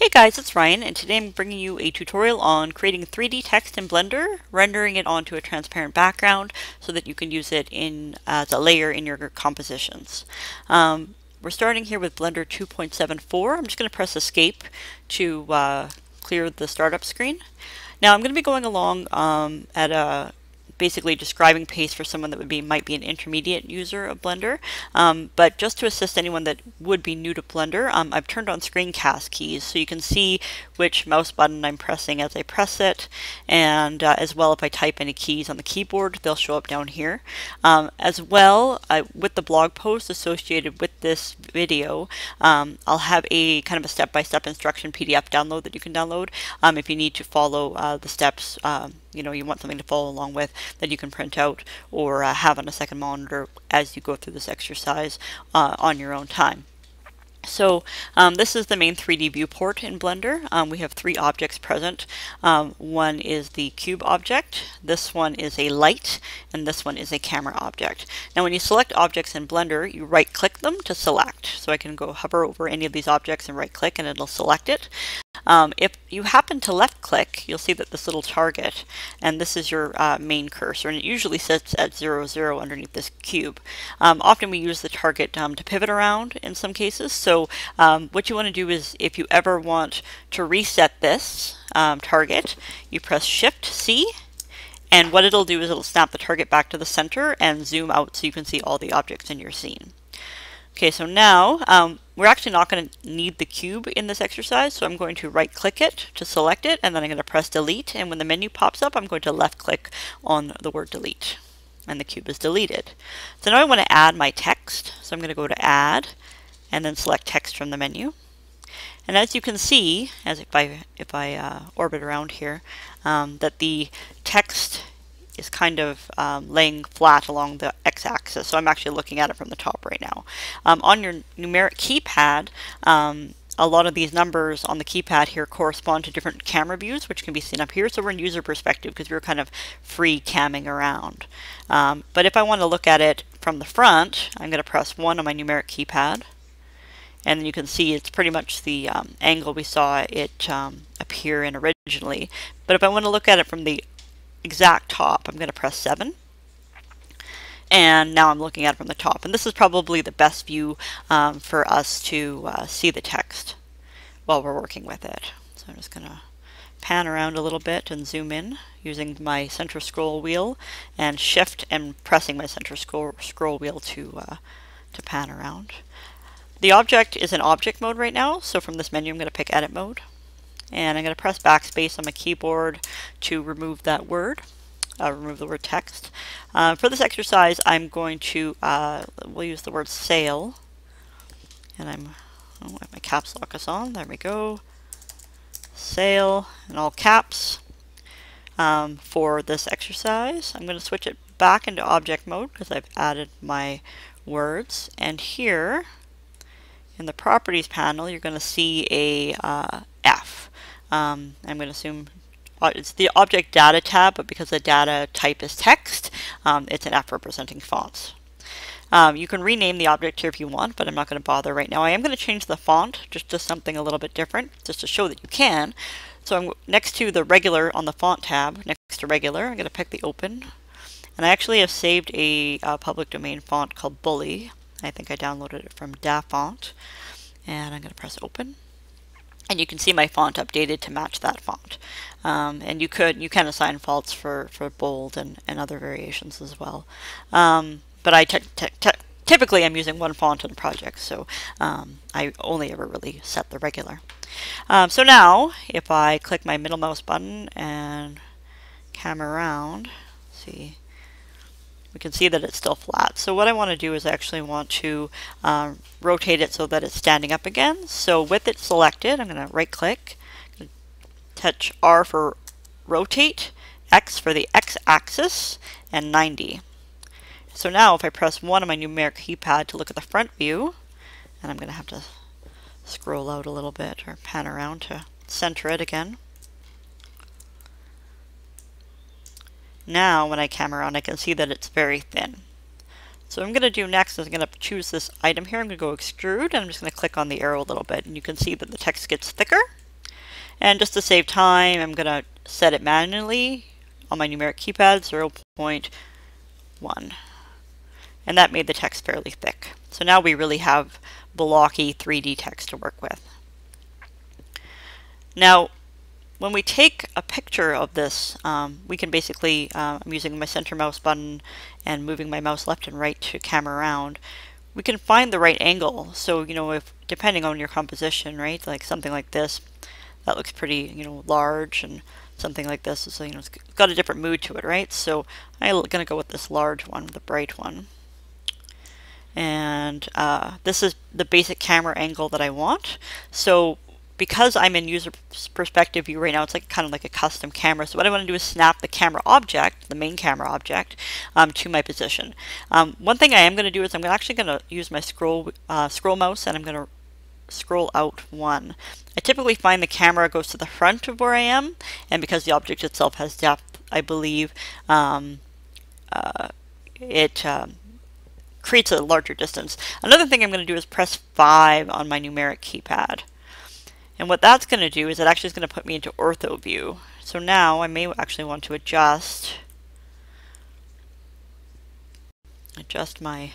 Hey guys, it's Ryann, and today I'm bringing you a tutorial on creating 3D text in Blender, rendering it onto a transparent background so that you can use it in as a layer in your compositions. Um, we're starting here with Blender 2.74. I'm just going to press Escape to uh, clear the startup screen. Now I'm going to be going along um, at a basically describing pace for someone that would be might be an intermediate user of Blender. Um, but just to assist anyone that would be new to Blender, um, I've turned on screencast keys so you can see which mouse button I'm pressing as I press it, and uh, as well if I type any keys on the keyboard, they'll show up down here. Um, as well, I, with the blog post associated with this video, um, I'll have a kind of a step-by-step -step instruction PDF download that you can download um, if you need to follow uh, the steps um, you know you want something to follow along with that you can print out or uh, have on a second monitor as you go through this exercise uh, on your own time. So um, this is the main 3D viewport in Blender. Um, we have three objects present. Um, one is the cube object, this one is a light, and this one is a camera object. Now when you select objects in Blender, you right click them to select. So I can go hover over any of these objects and right click and it'll select it. Um, if you happen to left click, you'll see that this little target, and this is your uh, main cursor, and it usually sits at 0, 0 underneath this cube. Um, often we use the target um, to pivot around in some cases, so um, what you want to do is if you ever want to reset this um, target, you press Shift C, and what it'll do is it'll snap the target back to the center and zoom out so you can see all the objects in your scene. Okay, so now um, we're actually not going to need the cube in this exercise, so I'm going to right click it to select it, and then I'm going to press delete, and when the menu pops up, I'm going to left click on the word delete, and the cube is deleted. So now I want to add my text, so I'm going to go to add, and then select text from the menu. And as you can see, as if I, if I uh, orbit around here, um, that the text is kind of um, laying flat along the x-axis. So I'm actually looking at it from the top right now. Um, on your numeric keypad, um, a lot of these numbers on the keypad here correspond to different camera views, which can be seen up here. So we're in user perspective because we're kind of free camming around. Um, but if I want to look at it from the front, I'm going to press 1 on my numeric keypad. And you can see it's pretty much the um, angle we saw it um, appear in originally. But if I want to look at it from the exact top, I'm going to press 7. And now I'm looking at it from the top. And this is probably the best view um, for us to uh, see the text while we're working with it. So I'm just going to pan around a little bit and zoom in using my center scroll wheel and shift and pressing my center scroll, scroll wheel to, uh, to pan around. The object is in object mode right now, so from this menu I'm going to pick edit mode and I'm going to press backspace on my keyboard to remove that word, uh, remove the word text. Uh, for this exercise, I'm going to, uh, we'll use the word sale, and I'm, oh, my caps lock is on, there we go, sale in all caps um, for this exercise. I'm going to switch it back into object mode because I've added my words, and here, in the properties panel, you're going to see a uh. Um, I'm going to assume uh, it's the object data tab, but because the data type is text, um, it's an F representing fonts. Um, you can rename the object here if you want, but I'm not going to bother right now. I am going to change the font just to something a little bit different, just to show that you can. So I'm next to the regular on the font tab, next to regular, I'm going to pick the open. And I actually have saved a uh, public domain font called Bully. I think I downloaded it from DaFont. And I'm going to press open and you can see my font updated to match that font. Um, and you could you can assign fonts for for bold and and other variations as well. Um, but I typically I'm using one font in a project, so um, I only ever really set the regular. Um, so now if I click my middle mouse button and cam around, see we can see that it's still flat. So what I want to do is actually want to um, rotate it so that it's standing up again. So with it selected, I'm going to right click, touch R for rotate, X for the X axis, and 90. So now if I press 1 on my numeric keypad to look at the front view, and I'm going to have to scroll out a little bit or pan around to center it again. Now when I cam around I can see that it's very thin. So what I'm going to do next is I'm going to choose this item here. I'm going to go extrude and I'm just going to click on the arrow a little bit and you can see that the text gets thicker. And just to save time, I'm going to set it manually on my numeric keypad, 0.1. And that made the text fairly thick. So now we really have blocky 3D text to work with. Now, when we take a picture of this, um, we can basically, uh, I'm using my center mouse button and moving my mouse left and right to camera around, we can find the right angle. So, you know, if depending on your composition, right, like something like this, that looks pretty, you know, large and something like this is, you know, it's got a different mood to it, right? So I'm going to go with this large one, the bright one. And uh, this is the basic camera angle that I want. So because I'm in user perspective view right now, it's like kind of like a custom camera. So what I want to do is snap the camera object, the main camera object, um, to my position. Um, one thing I am going to do is I'm actually going to use my scroll uh, scroll mouse and I'm going to scroll out one. I typically find the camera goes to the front of where I am, and because the object itself has depth, I believe um, uh, it um, creates a larger distance. Another thing I'm going to do is press 5 on my numeric keypad. And what that's going to do is it actually is going to put me into ortho view. So now I may actually want to adjust adjust my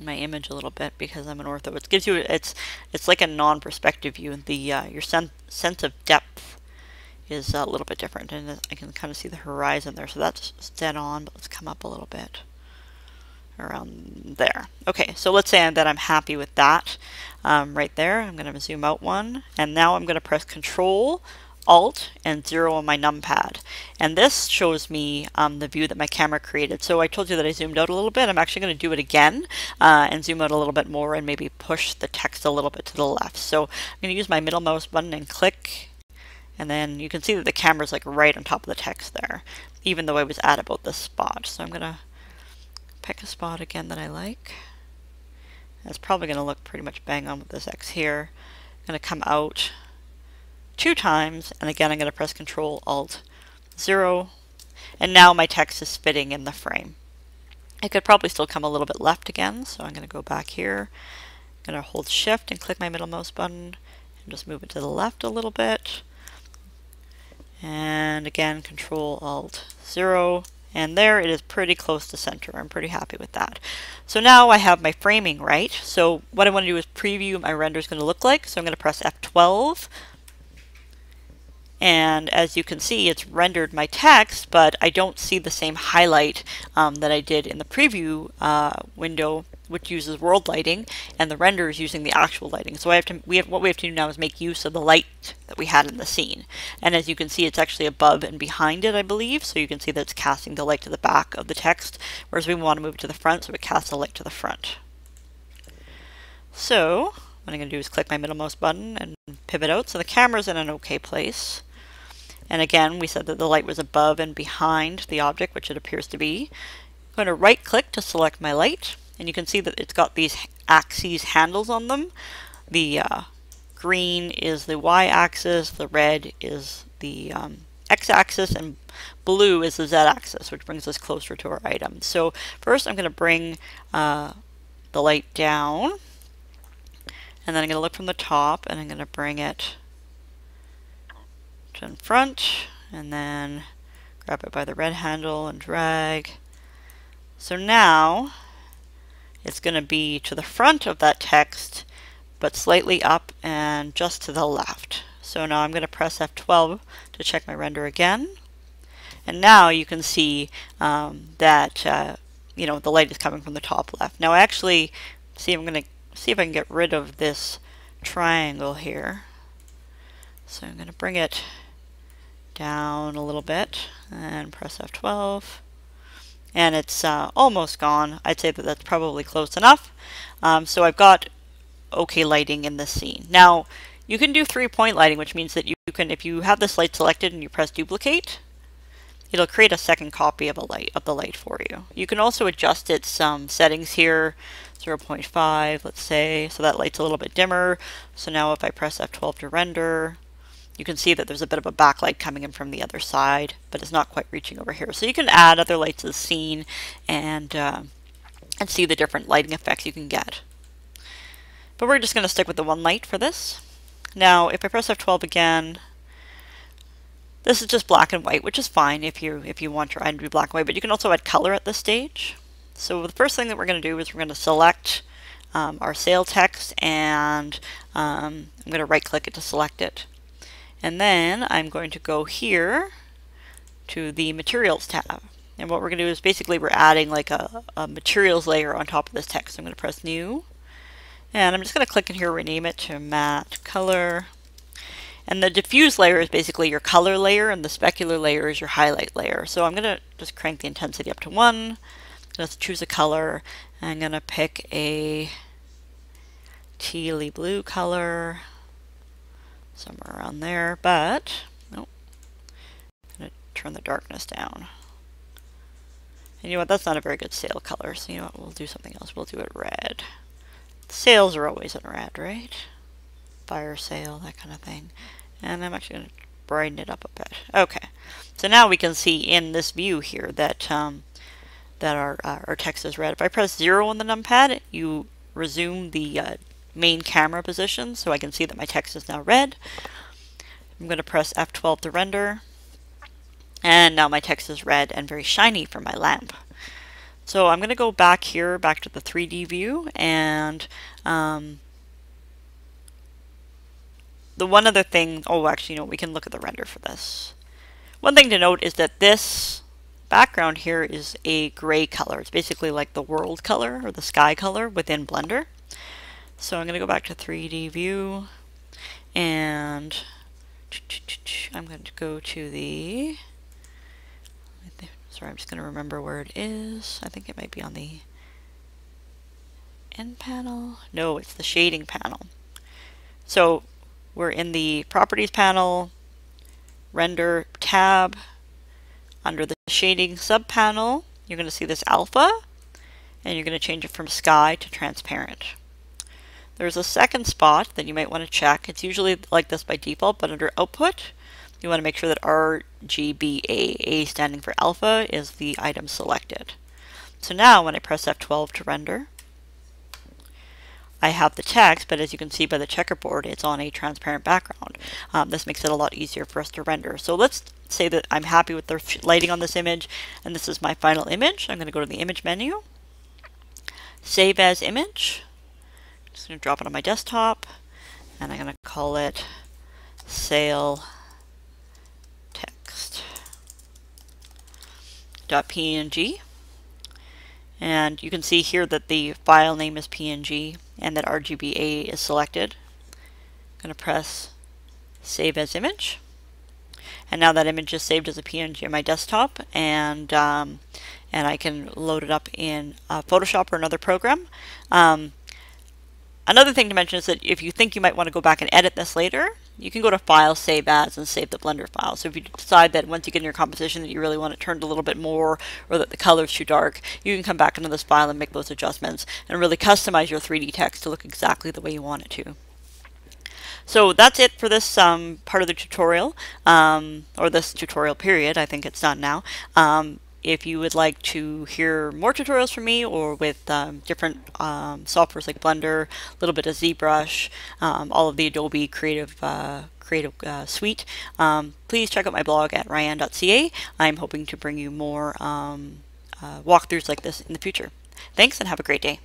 my image a little bit because I'm an ortho. It gives you it's it's like a non-perspective view. The uh, your sense sense of depth is a little bit different, and I can kind of see the horizon there. So that's dead on. But let's come up a little bit around there. Okay, so let's say that I'm happy with that um, right there. I'm going to zoom out one, and now I'm going to press Control, Alt, and 0 on my numpad. And this shows me um, the view that my camera created. So I told you that I zoomed out a little bit. I'm actually going to do it again uh, and zoom out a little bit more and maybe push the text a little bit to the left. So I'm going to use my middle mouse button and click and then you can see that the camera is like right on top of the text there, even though I was at about this spot. So I'm going to pick a spot again that I like. It's probably going to look pretty much bang on with this X here. I'm going to come out two times, and again I'm going to press Control Alt 0, and now my text is fitting in the frame. It could probably still come a little bit left again, so I'm going to go back here. I'm going to hold Shift and click my middle mouse button, and just move it to the left a little bit. And again, Control Alt 0, and there it is pretty close to center. I'm pretty happy with that. So now I have my framing right. So what I want to do is preview my render is going to look like. So I'm going to press F12. And as you can see, it's rendered my text, but I don't see the same highlight um, that I did in the preview uh, window which uses world lighting, and the render is using the actual lighting. So I have to, we have, what we have to do now is make use of the light that we had in the scene. And as you can see, it's actually above and behind it, I believe. So you can see that it's casting the light to the back of the text, whereas we want to move it to the front, so it casts the light to the front. So what I'm going to do is click my middle mouse button and pivot out. So the camera's in an okay place. And again, we said that the light was above and behind the object, which it appears to be. I'm going to right click to select my light and you can see that it's got these axes handles on them. The uh, green is the y-axis, the red is the um, x-axis, and blue is the z-axis, which brings us closer to our item. So first I'm going to bring uh, the light down, and then I'm going to look from the top, and I'm going to bring it to in front, and then grab it by the red handle and drag. So now it's going to be to the front of that text, but slightly up and just to the left. So now I'm going to press F12 to check my render again. And now you can see um, that uh, you know the light is coming from the top left. Now actually, see I'm going to see if I can get rid of this triangle here. So I'm going to bring it down a little bit and press F12 and it's uh, almost gone. I'd say that that's probably close enough. Um, so I've got okay lighting in this scene. Now, you can do three-point lighting, which means that you can, if you have this light selected and you press duplicate, it'll create a second copy of a light of the light for you. You can also adjust its um, settings here, 0.5, let's say, so that light's a little bit dimmer. So now if I press F12 to render, you can see that there's a bit of a backlight coming in from the other side, but it's not quite reaching over here. So you can add other lights to the scene and, uh, and see the different lighting effects you can get. But we're just going to stick with the one light for this. Now, if I press F12 again, this is just black and white, which is fine if you if you want your item to be black and white, but you can also add color at this stage. So the first thing that we're going to do is we're going to select um, our sale text and um, I'm going to right click it to select it. And then I'm going to go here to the materials tab. And what we're going to do is basically we're adding like a, a materials layer on top of this text. So I'm going to press new. And I'm just going to click in here, rename it to matte color. And the diffuse layer is basically your color layer and the specular layer is your highlight layer. So I'm going to just crank the intensity up to 1. Let's choose a color. I'm going to pick a tealy blue color somewhere around there, but nope. I'm to turn the darkness down. And you know what, that's not a very good sale color, so you know what, we'll do something else. We'll do it red. Sales are always in red, right? Fire sale, that kind of thing. And I'm actually going to brighten it up a bit. Okay, so now we can see in this view here that um, that our, uh, our text is red. If I press 0 on the numpad, you resume the uh, main camera position so I can see that my text is now red. I'm going to press F12 to render. And now my text is red and very shiny for my lamp. So I'm going to go back here, back to the 3D view, and um, the one other thing, oh actually, know, we can look at the render for this. One thing to note is that this background here is a gray color. It's basically like the world color or the sky color within Blender. So I'm going to go back to 3D view and I'm going to go to the, sorry, I'm just going to remember where it is. I think it might be on the N panel. No, it's the shading panel. So we're in the properties panel, render tab. Under the shading sub panel, you're going to see this alpha, and you're going to change it from sky to transparent. There's a second spot that you might want to check. It's usually like this by default, but under output, you want to make sure that RGBA, A standing for alpha, is the item selected. So now when I press F12 to render, I have the text, but as you can see by the checkerboard, it's on a transparent background. Um, this makes it a lot easier for us to render. So let's say that I'm happy with the lighting on this image, and this is my final image. I'm going to go to the image menu, save as image, just going to drop it on my desktop and I'm going to call it sale text .png and you can see here that the file name is PNG and that RGBA is selected. I'm going to press save as image and now that image is saved as a PNG on my desktop and um, and I can load it up in uh, Photoshop or another program. Um, Another thing to mention is that if you think you might want to go back and edit this later, you can go to File, Save As, and save the Blender file. So if you decide that once you get in your composition that you really want it turned a little bit more, or that the color is too dark, you can come back into this file and make those adjustments, and really customize your 3D text to look exactly the way you want it to. So that's it for this um, part of the tutorial, um, or this tutorial period. I think it's done now. Um, if you would like to hear more tutorials from me or with um, different um, softwares like Blender, a little bit of ZBrush, um, all of the Adobe Creative uh, Creative uh, Suite, um, please check out my blog at ryann.ca. I'm hoping to bring you more um, uh, walkthroughs like this in the future. Thanks and have a great day.